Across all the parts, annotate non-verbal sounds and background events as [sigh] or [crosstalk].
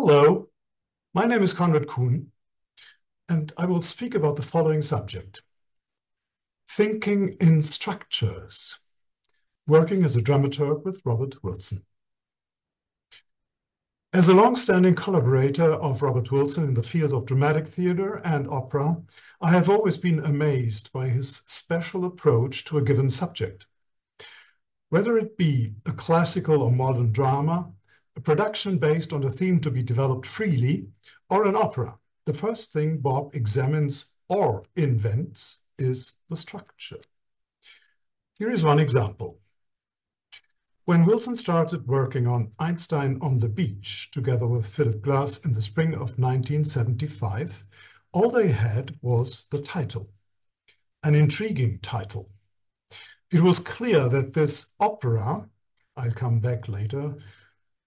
Hello, my name is Konrad Kuhn, and I will speak about the following subject. Thinking in Structures, working as a dramaturg with Robert Wilson. As a long-standing collaborator of Robert Wilson in the field of dramatic theatre and opera, I have always been amazed by his special approach to a given subject. Whether it be a classical or modern drama, a production based on a theme to be developed freely, or an opera, the first thing Bob examines or invents is the structure. Here is one example. When Wilson started working on Einstein on the Beach together with Philip Glass in the spring of 1975, all they had was the title, an intriguing title. It was clear that this opera, I'll come back later,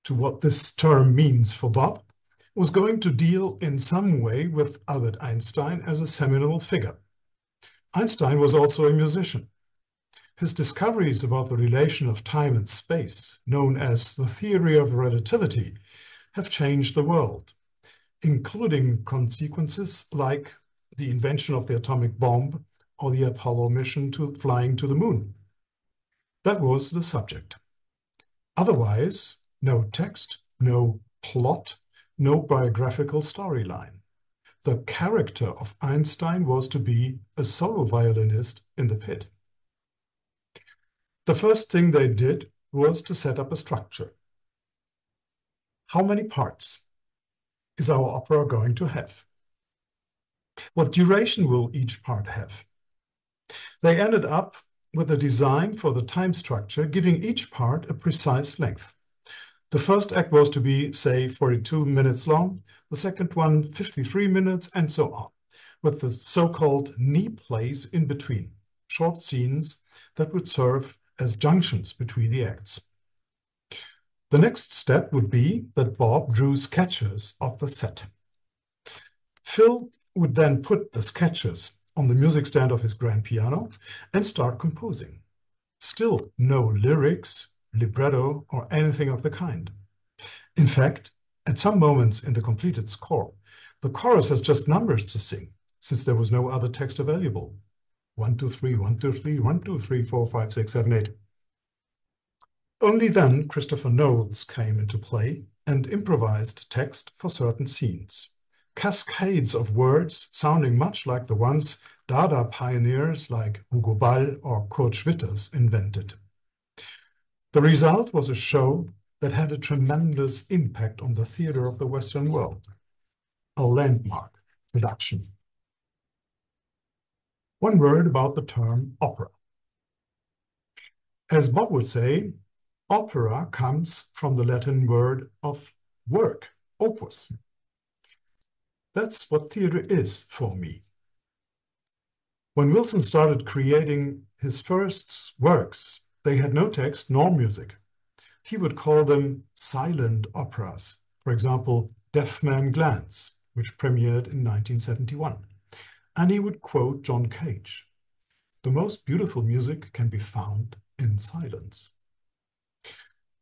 to what this term means for Bob, was going to deal in some way with Albert Einstein as a seminal figure. Einstein was also a musician. His discoveries about the relation of time and space, known as the theory of relativity, have changed the world, including consequences like the invention of the atomic bomb or the Apollo mission to flying to the moon. That was the subject. Otherwise, no text, no plot, no biographical storyline. The character of Einstein was to be a solo violinist in the pit. The first thing they did was to set up a structure. How many parts is our opera going to have? What duration will each part have? They ended up with a design for the time structure, giving each part a precise length. The first act was to be, say, 42 minutes long, the second one 53 minutes, and so on, with the so-called knee plays in between, short scenes that would serve as junctions between the acts. The next step would be that Bob drew sketches of the set. Phil would then put the sketches on the music stand of his grand piano and start composing. Still no lyrics, libretto, or anything of the kind. In fact, at some moments in the completed score, the chorus has just numbers to sing, since there was no other text available. One, two, three, one, two, three, one, two, three, four, five, six, seven, eight. Only then Christopher Knowles came into play and improvised text for certain scenes. Cascades of words sounding much like the ones Dada pioneers like Hugo Ball or Kurt Schwitters invented. The result was a show that had a tremendous impact on the theater of the Western world, a landmark production. One word about the term opera. As Bob would say, opera comes from the Latin word of work, opus. That's what theater is for me. When Wilson started creating his first works, they had no text nor music. He would call them silent operas. For example, Deaf Man Glance, which premiered in 1971. And he would quote John Cage. The most beautiful music can be found in silence.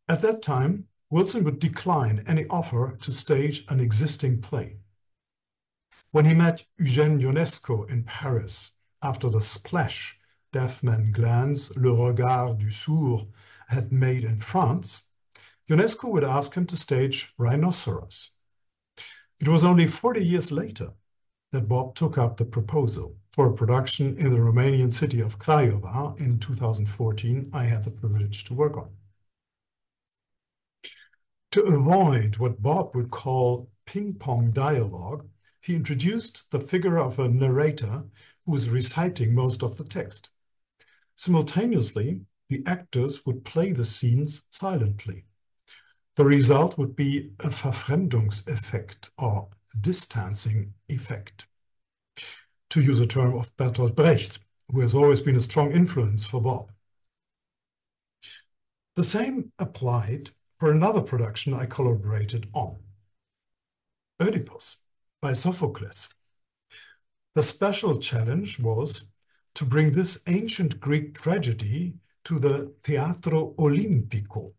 At that time, Wilson would decline any offer to stage an existing play. When he met Eugène Ionesco in Paris after the splash Deaf Man Glance, Le Regard du Sourd had made in France, Ionesco would ask him to stage Rhinoceros. It was only 40 years later that Bob took up the proposal for a production in the Romanian city of Craiova in 2014 I had the privilege to work on. To avoid what Bob would call ping-pong dialogue, he introduced the figure of a narrator who was reciting most of the text. Simultaneously, the actors would play the scenes silently. The result would be a Verfremdungseffekt or distancing effect. To use a term of Bertolt Brecht, who has always been a strong influence for Bob. The same applied for another production I collaborated on, Oedipus by Sophocles. The special challenge was to bring this ancient Greek tragedy to the Teatro Olimpico.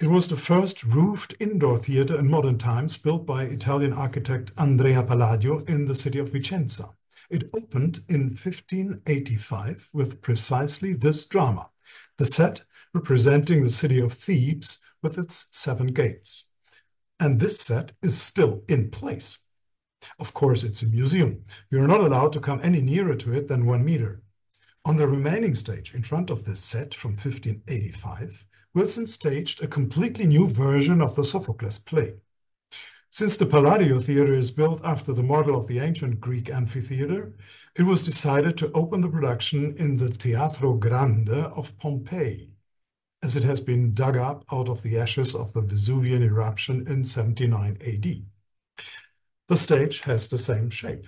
It was the first roofed indoor theater in modern times built by Italian architect Andrea Palladio in the city of Vicenza. It opened in 1585 with precisely this drama, the set representing the city of Thebes with its seven gates. And this set is still in place. Of course, it's a museum. You're not allowed to come any nearer to it than one meter. On the remaining stage in front of this set from 1585, Wilson staged a completely new version of the Sophocles play. Since the Palladio Theatre is built after the model of the ancient Greek amphitheatre, it was decided to open the production in the Teatro Grande of Pompeii, as it has been dug up out of the ashes of the Vesuvian eruption in 79 AD. The stage has the same shape.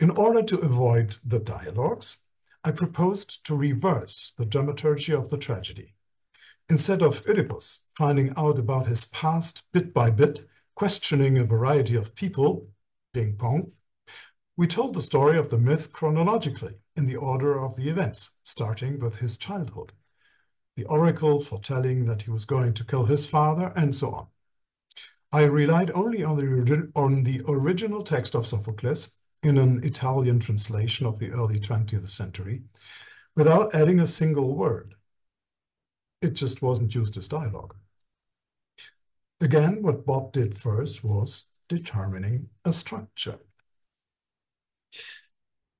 In order to avoid the dialogues, I proposed to reverse the dramaturgy of the tragedy. Instead of Oedipus finding out about his past bit by bit, questioning a variety of people, ping pong, we told the story of the myth chronologically in the order of the events, starting with his childhood. The oracle foretelling that he was going to kill his father, and so on. I relied only on the, on the original text of Sophocles in an Italian translation of the early 20th century without adding a single word. It just wasn't used as dialogue. Again, what Bob did first was determining a structure.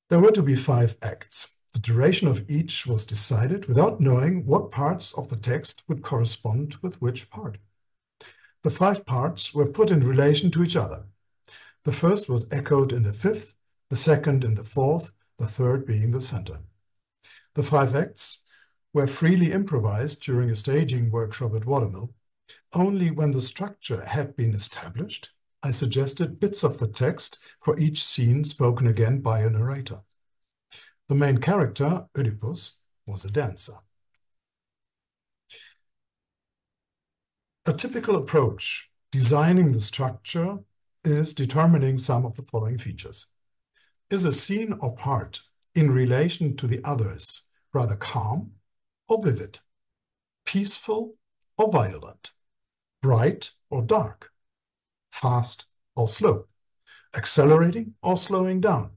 There were to be five acts. The duration of each was decided without knowing what parts of the text would correspond with which part. The five parts were put in relation to each other. The first was echoed in the fifth, the second in the fourth, the third being the center. The five acts were freely improvised during a staging workshop at Watermill. Only when the structure had been established, I suggested bits of the text for each scene spoken again by a narrator. The main character, Oedipus, was a dancer. Typical approach designing the structure is determining some of the following features. Is a scene or part in relation to the others rather calm or vivid, peaceful or violent, bright or dark, fast or slow, accelerating or slowing down,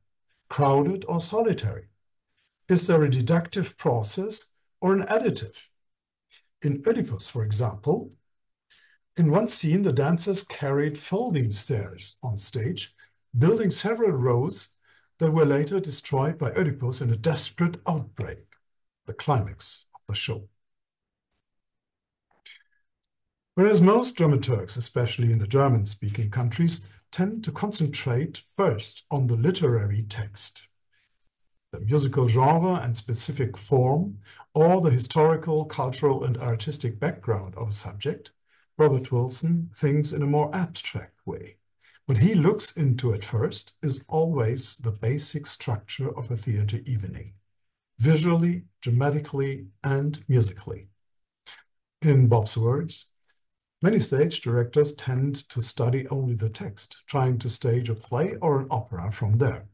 crowded or solitary? Is there a deductive process or an additive? In Oedipus, for example, in one scene, the dancers carried folding stairs on stage, building several rows that were later destroyed by Oedipus in a desperate outbreak, the climax of the show. Whereas most dramaturgs, especially in the German-speaking countries, tend to concentrate first on the literary text, the musical genre and specific form, or the historical, cultural, and artistic background of a subject, Robert Wilson thinks in a more abstract way. What he looks into at first is always the basic structure of a theater evening, visually, dramatically, and musically. In Bob's words, many stage directors tend to study only the text, trying to stage a play or an opera from there.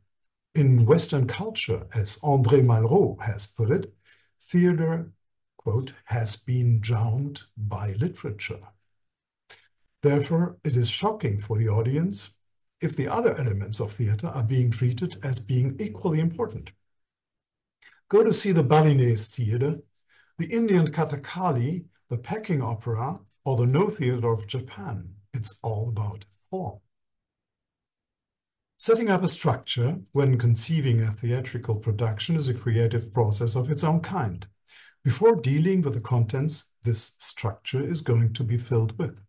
In Western culture, as André Malraux has put it, theater, quote, has been drowned by literature. Therefore, it is shocking for the audience if the other elements of theater are being treated as being equally important. Go to see the Balinese theater, the Indian Kathakali, the Peking opera, or the No theater of Japan. It's all about form. Setting up a structure when conceiving a theatrical production is a creative process of its own kind. Before dealing with the contents, this structure is going to be filled with.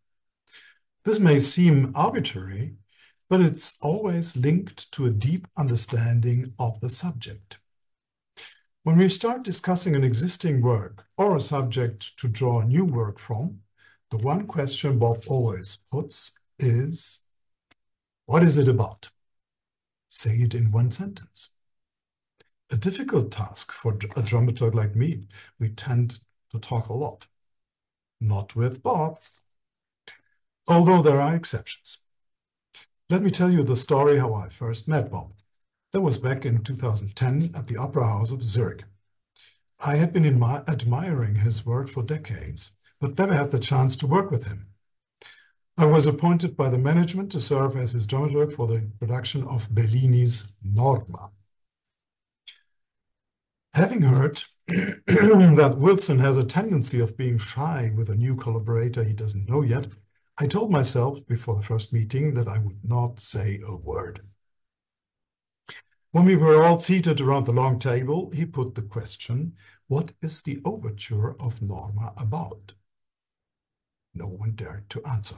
This may seem arbitrary, but it's always linked to a deep understanding of the subject. When we start discussing an existing work or a subject to draw a new work from, the one question Bob always puts is, what is it about? Say it in one sentence. A difficult task for a dramaturg like me. We tend to talk a lot. Not with Bob although there are exceptions. Let me tell you the story how I first met Bob. That was back in 2010 at the Opera House of Zurich. I had been admiring his work for decades, but never had the chance to work with him. I was appointed by the management to serve as his dramaturg for the production of Bellini's Norma. Having heard [clears throat] that Wilson has a tendency of being shy with a new collaborator he doesn't know yet, I told myself before the first meeting that I would not say a word. When we were all seated around the long table, he put the question, what is the overture of Norma about? No one dared to answer.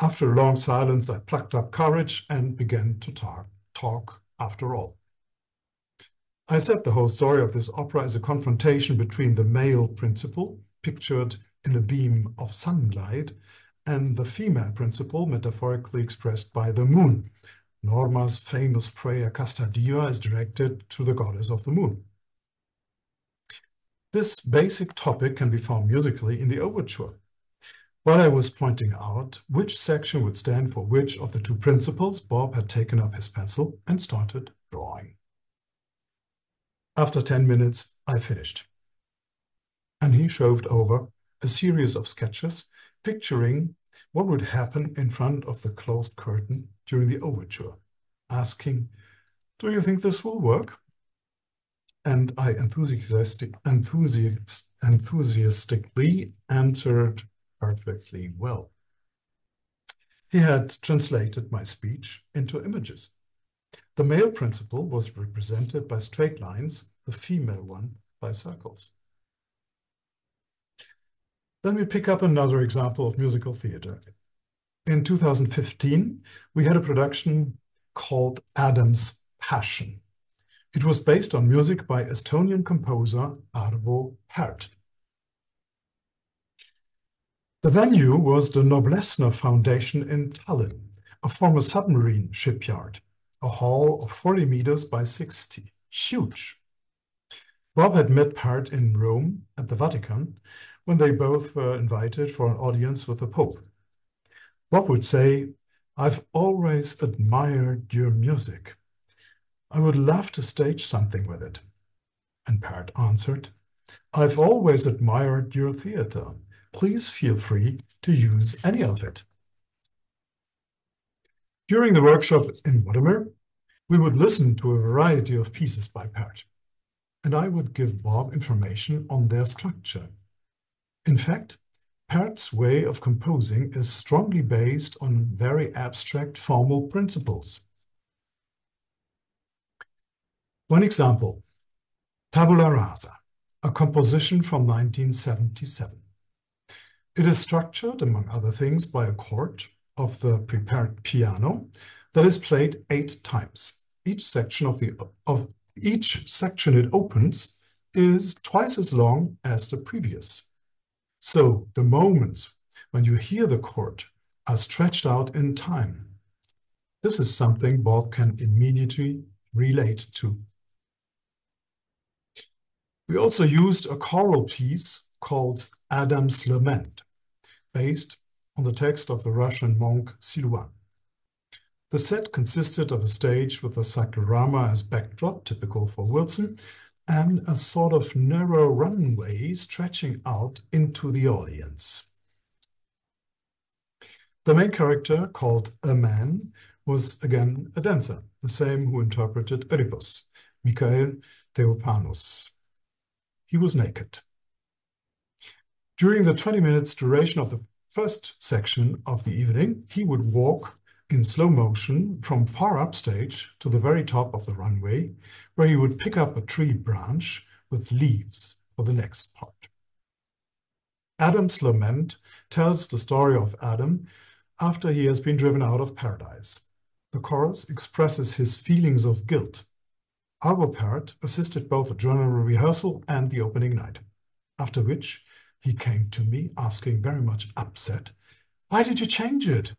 After a long silence, I plucked up courage and began to talk, talk after all. I said the whole story of this opera is a confrontation between the male principle, pictured in a beam of sunlight, and the female principle, metaphorically expressed by the moon. Norma's famous prayer Casta Diva is directed to the goddess of the moon. This basic topic can be found musically in the overture. While I was pointing out which section would stand for which of the two principles, Bob had taken up his pencil and started drawing. After 10 minutes, I finished. And he shoved over a series of sketches picturing what would happen in front of the closed curtain during the overture, asking, Do you think this will work? And I enthusiastic, enthusiast, enthusiastically answered perfectly well. He had translated my speech into images. The male principle was represented by straight lines, the female one by circles. Then we pick up another example of musical theater. In 2015, we had a production called Adam's Passion. It was based on music by Estonian composer Arvo Pärt. The venue was the Noblessner Foundation in Tallinn, a former submarine shipyard, a hall of 40 meters by 60, huge. Bob had met Pärt in Rome at the Vatican when they both were invited for an audience with the Pope. Bob would say, I've always admired your music. I would love to stage something with it. And Pärt answered, I've always admired your theater. Please feel free to use any of it. During the workshop in Watermill, we would listen to a variety of pieces by Pärt, and I would give Bob information on their structure in fact, Pärt's way of composing is strongly based on very abstract formal principles. One example, Tabula Rasa, a composition from 1977. It is structured, among other things, by a chord of the prepared piano that is played eight times. Each section of the of each section it opens is twice as long as the previous. So the moments when you hear the chord are stretched out in time. This is something Bob can immediately relate to. We also used a choral piece called Adam's Lament, based on the text of the Russian monk Siluan. The set consisted of a stage with a cyclorama as backdrop, typical for Wilson, and a sort of narrow runway stretching out into the audience. The main character, called a man, was again a dancer, the same who interpreted Oedipus, Michael Theophanous. He was naked. During the 20 minutes duration of the first section of the evening, he would walk in slow motion from far upstage to the very top of the runway, where he would pick up a tree branch with leaves for the next part. Adam's Lament tells the story of Adam after he has been driven out of paradise. The chorus expresses his feelings of guilt. Arvo Pärt assisted both the general rehearsal and the opening night, after which he came to me asking very much upset, why did you change it?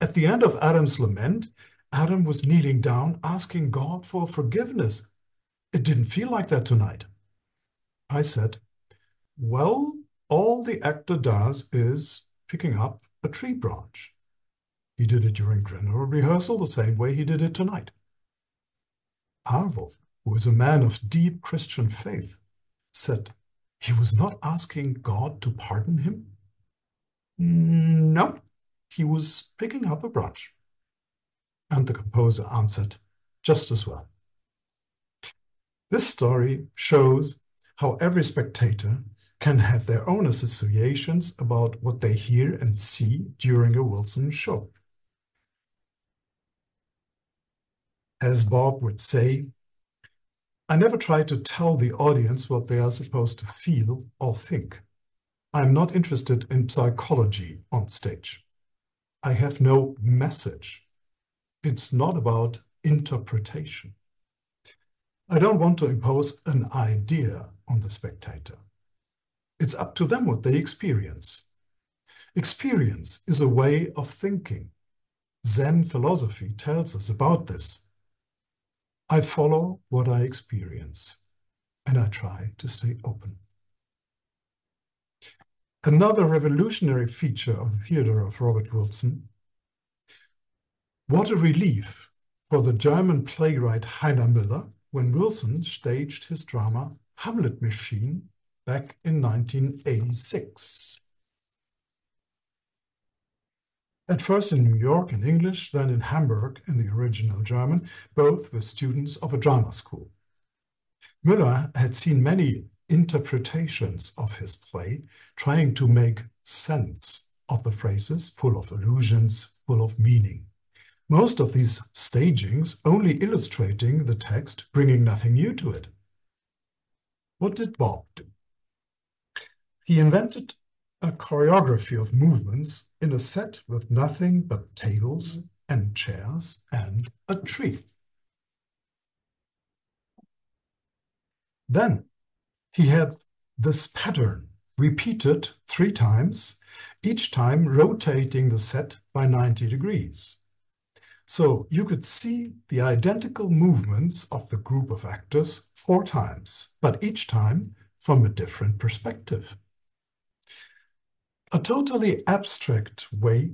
At the end of Adam's lament, Adam was kneeling down asking God for forgiveness. It didn't feel like that tonight. I said, Well, all the actor does is picking up a tree branch. He did it during general rehearsal the same way he did it tonight. Arvo, who is a man of deep Christian faith, said he was not asking God to pardon him? No, he was picking up a brush. And the composer answered just as well. This story shows how every spectator can have their own associations about what they hear and see during a Wilson show. As Bob would say, I never try to tell the audience what they are supposed to feel or think. I'm not interested in psychology on stage. I have no message. It's not about interpretation. I don't want to impose an idea on the spectator. It's up to them what they experience. Experience is a way of thinking. Zen philosophy tells us about this. I follow what I experience, and I try to stay open. Another revolutionary feature of the theater of Robert Wilson. What a relief for the German playwright Heiner Müller when Wilson staged his drama Hamlet Machine back in 1986. At first in New York in English, then in Hamburg in the original German, both were students of a drama school. Müller had seen many interpretations of his play, trying to make sense of the phrases, full of allusions, full of meaning. Most of these stagings only illustrating the text, bringing nothing new to it. What did Bob do? He invented a choreography of movements in a set with nothing but tables and chairs and a tree. Then he had this pattern repeated three times, each time rotating the set by 90 degrees. So you could see the identical movements of the group of actors four times, but each time from a different perspective. A totally abstract way,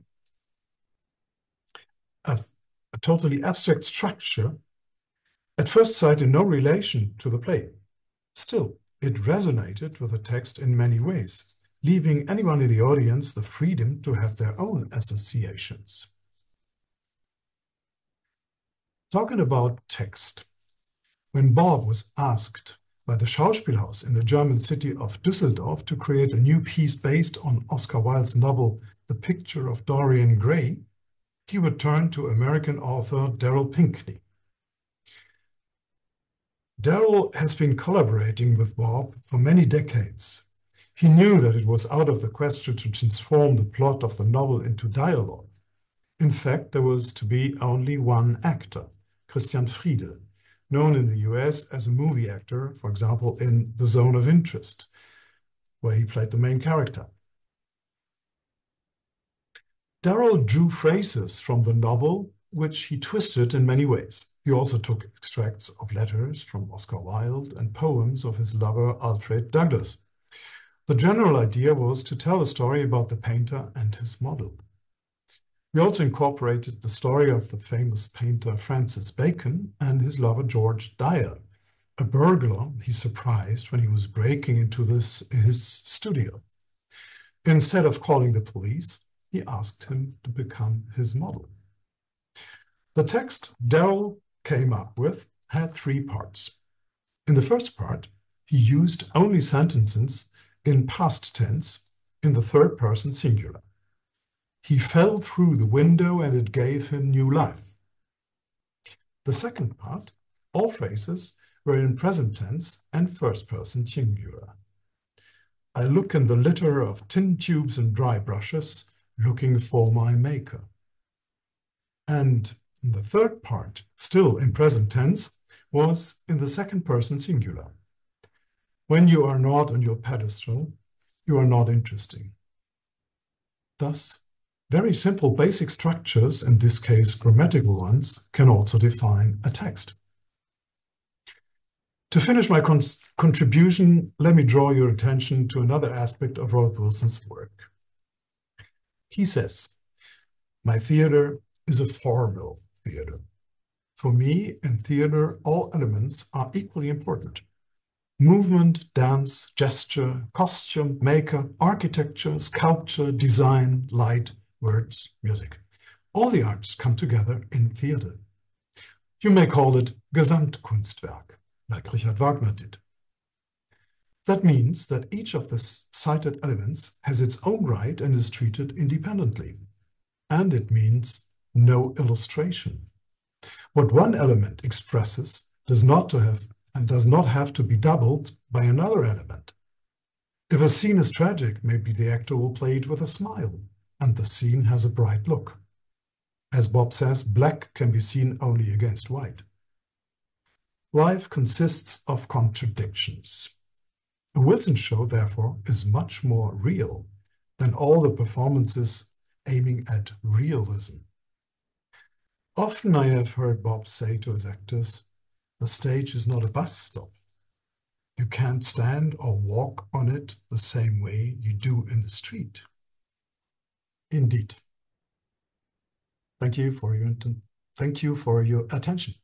of a totally abstract structure, at first sight in no relation to the play. Still, it resonated with the text in many ways, leaving anyone in the audience the freedom to have their own associations. Talking about text, when Bob was asked by the Schauspielhaus in the German city of Düsseldorf to create a new piece based on Oscar Wilde's novel The Picture of Dorian Gray, he would turn to American author Darryl Pinckney. Darryl has been collaborating with Bob for many decades. He knew that it was out of the question to transform the plot of the novel into dialogue. In fact, there was to be only one actor, Christian Friedel, known in the US as a movie actor, for example, in The Zone of Interest, where he played the main character. Darryl drew phrases from the novel, which he twisted in many ways. He also took extracts of letters from Oscar Wilde and poems of his lover Alfred Douglas. The general idea was to tell a story about the painter and his model. We also incorporated the story of the famous painter Francis Bacon and his lover George Dyer, a burglar he surprised when he was breaking into this, his studio. Instead of calling the police, he asked him to become his model. The text Darryl came up with had three parts. In the first part, he used only sentences in past tense in the third person singular. He fell through the window and it gave him new life. The second part, all phrases were in present tense and first person singular. I look in the litter of tin tubes and dry brushes, looking for my maker. And the third part, still in present tense, was in the second person singular. When you are not on your pedestal, you are not interesting. Thus, very simple basic structures, in this case grammatical ones, can also define a text. To finish my con contribution, let me draw your attention to another aspect of Robert Wilson's work. He says, my theater is a formal theater. For me, in theater, all elements are equally important. movement, dance, gesture, costume, makeup, architecture, sculpture, design, light, words, music. All the arts come together in theater. You may call it Gesamtkunstwerk, like Richard Wagner did. That means that each of the cited elements has its own right and is treated independently. And it means no illustration. What one element expresses does not to have and does not have to be doubled by another element. If a scene is tragic, maybe the actor will play it with a smile, and the scene has a bright look. As Bob says, black can be seen only against white. Life consists of contradictions. A Wilson show, therefore, is much more real than all the performances aiming at realism. Often I have heard Bob say to his actors, the stage is not a bus stop. You can't stand or walk on it the same way you do in the street. Indeed. Thank you for your thank you for your attention.